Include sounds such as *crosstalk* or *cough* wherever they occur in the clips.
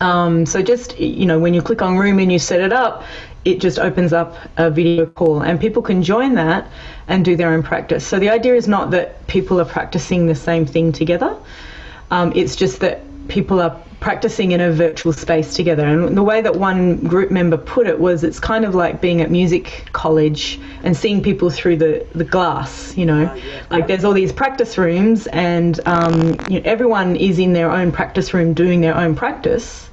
Um, so just you know, when you click on Room and you set it up, it just opens up a video call, and people can join that and do their own practice. So the idea is not that people are practicing the same thing together. Um, it's just that people are practicing in a virtual space together. And the way that one group member put it was it's kind of like being at music college and seeing people through the, the glass, you know. Like there's all these practice rooms, and um, you know, everyone is in their own practice room doing their own practice,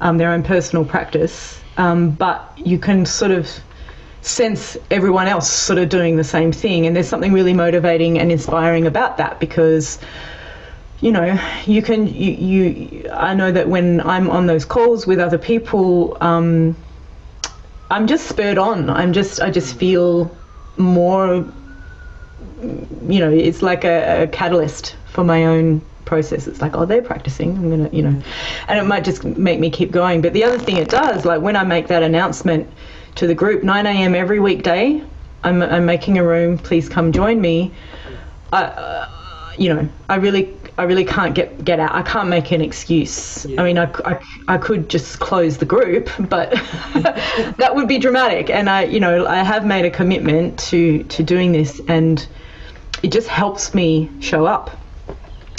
um, their own personal practice. Um, but you can sort of sense everyone else sort of doing the same thing. And there's something really motivating and inspiring about that because you know, you can you, you I know that when I'm on those calls with other people, um, I'm just spurred on. I'm just I just feel more. You know, it's like a, a catalyst for my own process. It's like, oh, they're practicing. I'm gonna, you know, and it might just make me keep going. But the other thing it does, like when I make that announcement to the group, 9 a.m. every weekday, I'm, I'm making a room. Please come join me. I, you know, I really I really can't get get out. I can't make an excuse. Yeah. I mean, I, I, I could just close the group, but *laughs* that would be dramatic. And I, you know, I have made a commitment to to doing this, and it just helps me show up.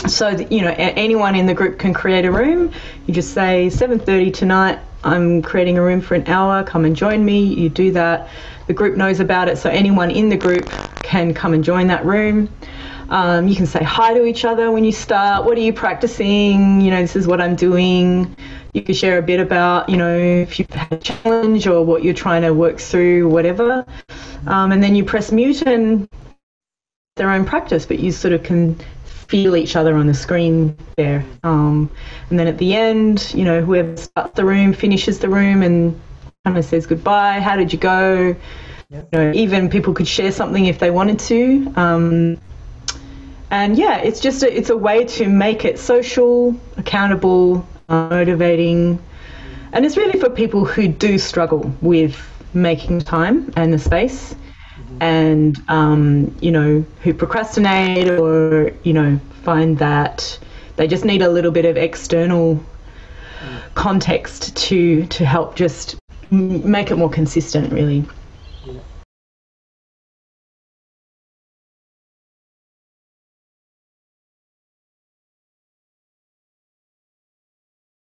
So you know, anyone in the group can create a room. You just say 7:30 tonight. I'm creating a room for an hour. Come and join me. You do that. The group knows about it, so anyone in the group can come and join that room. Um, you can say hi to each other when you start. What are you practicing? You know, this is what I'm doing. You can share a bit about, you know, if you've had a challenge or what you're trying to work through, whatever. Um, and then you press mute and their own practice, but you sort of can feel each other on the screen there. Um, and then at the end, you know, whoever starts the room finishes the room and kind of says goodbye. How did you go? Yep. You know, even people could share something if they wanted to. Um, and yeah, it's just a, it's a way to make it social, accountable, motivating, and it's really for people who do struggle with making time and the space, and um, you know who procrastinate or you know find that they just need a little bit of external context to to help just make it more consistent, really. Yeah.